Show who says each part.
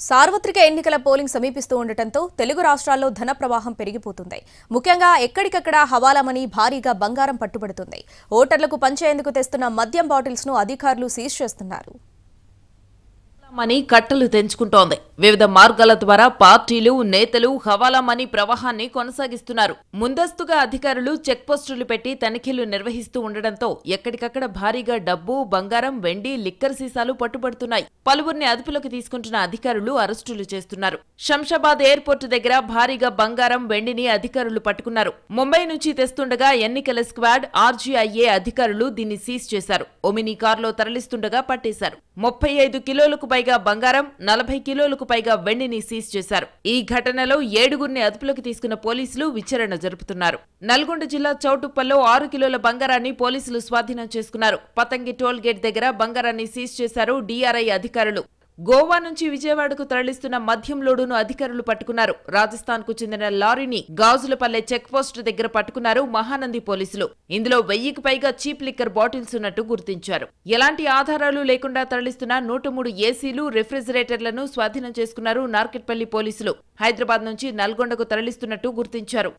Speaker 1: సార్వత్రిక ఎన్నికల పోలింగ్ సమీపిస్తూ ఉండటంతో తెలుగు రాష్ట్రాల్లో ధన ప్రవాహం పెరిగిపోతుంది. ముఖ్యంగా ఎక్కడికక్కడ హవాలామని భారీగా బంగారం పట్టుబడుతుంది. ఓటర్లకు పంచేందుకు తెస్తున్న మద్యం బాటిల్స్ను అధికారులు సీజ్ చేస్తున్నారు.
Speaker 2: మనీ కట్టలు తెంచుకుంటోంది. వివిధ మార్గాల ద్వారా పార్టీలు నేతలు హవాలా మనీ ప్రవాహాన్ని కొనసాగిస్తున్నారు. ముందస్తుగా అధికారులు చెక్ పోస్టులు పెట్టి తనిఖీలు నిర్వహిస్తూ ఉండడంతో ఎక్కడికక్కడ భారీగా డబ్బు బంగారం వెండి లిక్కర్ సీసాలు పట్టుబడుతున్నాయి. పలువురిని అదుపులోకి తీసుకుంటున్న అధికారులు అరెస్టులు చేస్తున్నారు. శంషాబాద్ ఎయిర్పోర్టు దగ్గర భారీగా బంగారం వెండిని అధికారులు పట్టుకున్నారు. ముంబై నుంచి తెస్తుండగా ఎన్నికల స్క్వాడ్ ఆర్జీఐఏ అధికారులు దీన్ని సీజ్ చేశారు. ఒమినీ కారులో తరలిస్తుండగా పట్టేశారు. ముప్పై ఐదు కిలోలకు పైగా బంగారం నలభై కిలోలకు పైగా వెండిని సీజ్ చేశారు. ఈ ఘటనలో ఏడుగురిని అదుపులోకి తీసుకున్న పోలీసులు విచారణ జరుపుతున్నారు. నల్గొండ జిల్లా చౌటుప్పల్లో ఆరు కిలోల బంగారాన్ని పోలీసులు స్వాధీనం చేసుకున్నారు. పతంగి టోల్ గేట్ దగ్గర బంగారాన్ని సీజ్ చేశారు డీఆర్ఐ అధికారులు. గోవా నుంచి విజయవాడకు తరలిస్తున్న మద్యం లోడును అధికారులు పట్టుకున్నారు. రాజస్థాన్కు చెందిన లారీని గాజులపల్లె చెక్పోస్ట్ దగ్గర పట్టుకున్నారు మహానంది పోలీసులు. ఇందులో వెయ్యికి పైగా చీప్ లిక్కర్ బాటిల్స్ ఉన్నట్టు గుర్తించారు. ఎలాంటి ఆధారాలు లేకుండా తరలిస్తున్న నూట మూడు ఏసీలు రిఫ్రిజిరేటర్లను స్వాధీనం చేసుకున్నారు నార్కెట్పల్లి పోలీసులు. హైదరాబాద్ నుంచి నల్గొండకు తరలిస్తున్నట్టు గుర్తించారు.